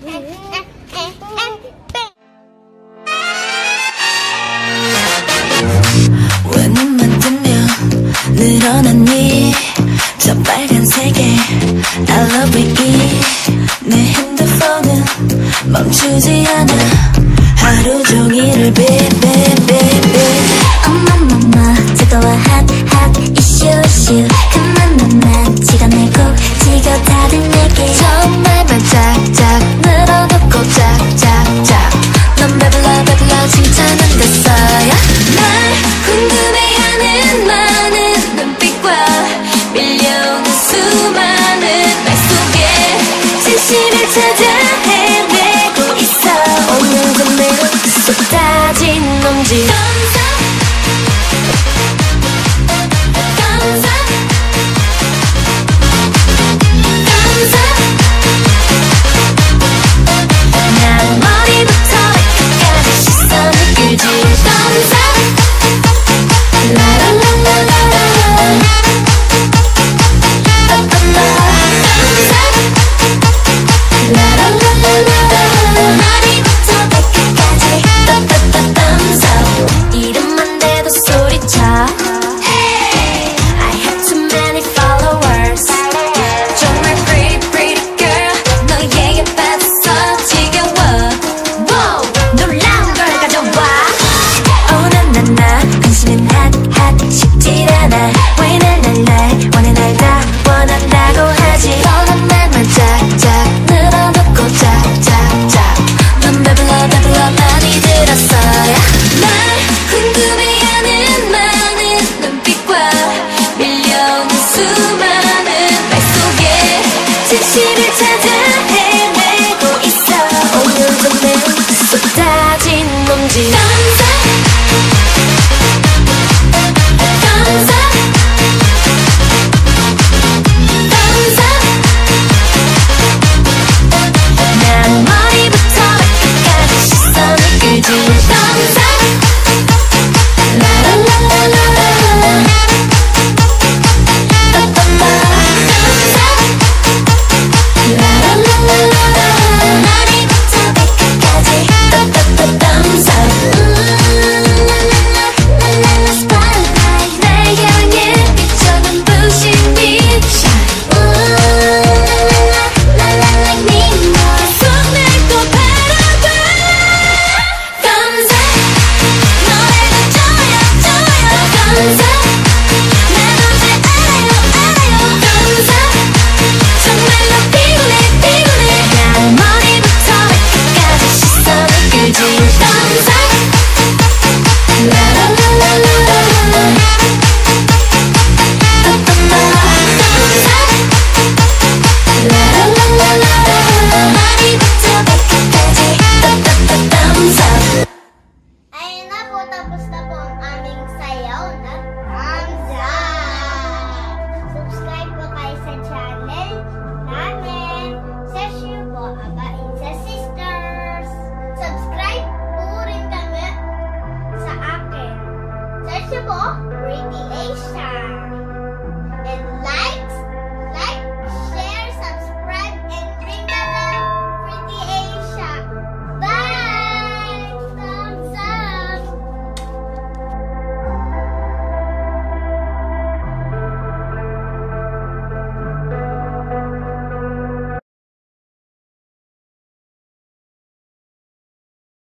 왜 눈만 뜨면 늘어난 네저 빨간색에 I love 내 네 핸드폰은 멈추지 않아. 하루 종일을 빌 Sunday. 진실을 찾아 헤매고 있어. 오늘도 내 쏟아진 몸짓. visible radiation. And light